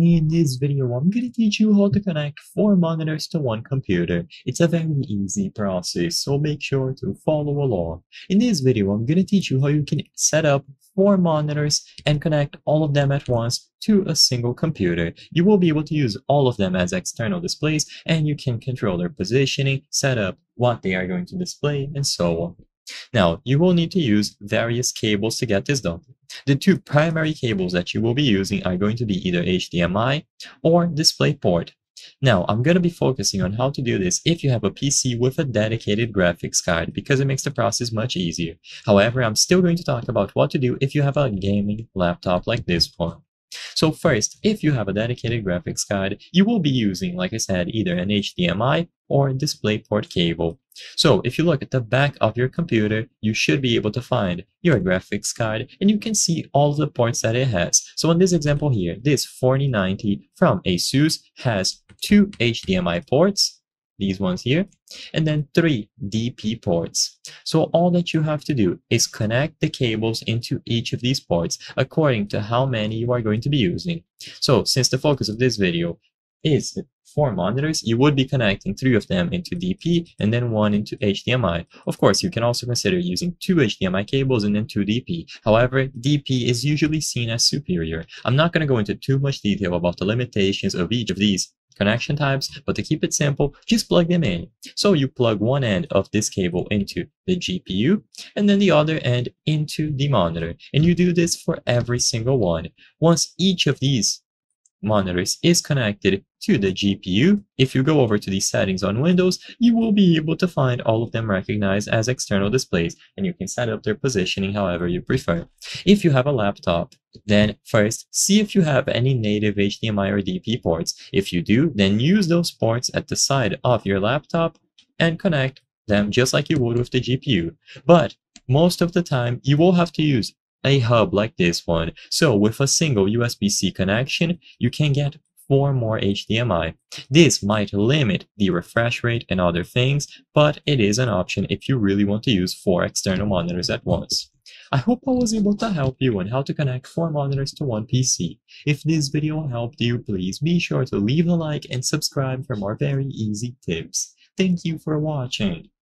In this video, I'm going to teach you how to connect four monitors to one computer. It's a very easy process, so make sure to follow along. In this video, I'm going to teach you how you can set up four monitors and connect all of them at once to a single computer. You will be able to use all of them as external displays, and you can control their positioning, set up what they are going to display, and so on. Now, you will need to use various cables to get this done. The two primary cables mm-hmm. that you will be using are going to be either HDMI or DisplayPort. Now, I'm going to be focusing on how to do this if you have a PC with a dedicated graphics card because it makes the process much easier. However, I'm still going to talk about what to do if you have a gaming laptop like this one. So first, if you have a dedicated graphics card, you will be using, like I said, either an HDMI or DisplayPort cable. So if you look at the back of your computer, you should be able to find your graphics card and you can see all the ports that it has. So in this example here, this 4090 from ASUS has two HDMI ports, these ones here, and then three DP ports. So all that you have to do is connect the cables into each of these ports according to how many you are going to be using. So since the focus of this video is four monitors, you would be connecting three of them into DP and then one into HDMI. Of course, you can also consider using two HDMI cables and then two DP. However, DP is usually seen as superior. I'm not going to go into too much detail about the limitations of each of these connection types, but to keep it simple, just plug them in. So you plug one end of this cable into the GPU and then the other end into the monitor. And you do this for every single one. Once each of these monitors is connected to the GPU. If you go over to the settings on Windows, you will be able to find all of them recognized as external displays, and you can set up their positioning however you prefer. If you have a laptop, then first, see if you have any native HDMI or DP ports. If you do, then use those ports at the side of your laptop and connect them just like you would with the GPU. But most of the time, you will have to use a hub like this one. So with a single USB-C connection, you can get four more HDMI. This might limit the refresh rate and other things, but it is an option if you really want to use four external monitors at once. I hope I was able to help you on how to connect four monitors to one PC. If this video helped you, please be sure to leave a like and subscribe for more very easy tips. Thank you for watching.